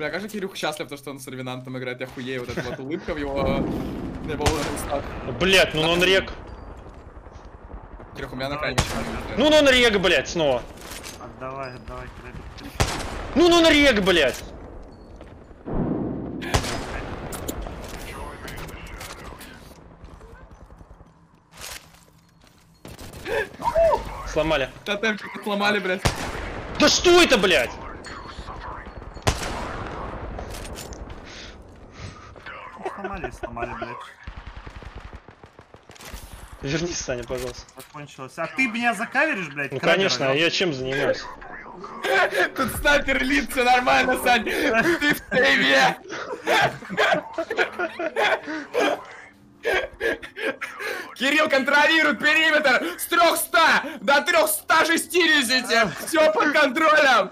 Бля, как же Кирюх счастлив, то, что он с Ревенантом играет, я хуею, вот эта вот улыбка в его... На его устах. Блять, ну он рек. Кирюх, у меня на крайне Ну он рек, блять, снова. Отдавай, отдавай, кредит. Ну ну рек, блять. Сломали. Тотемчик сломали, блядь. Да что это, блядь? Сломали, сломали, блядь. Вернись, Саня, пожалуйста. Закончилось. А ты меня закаверишь, блядь? Ну конечно, а я чем занимаюсь? Тут снайпер лид, все нормально, Сань. Ты в сейве. Кирилл контролирует периметр с 300 до 360. Все под контролем.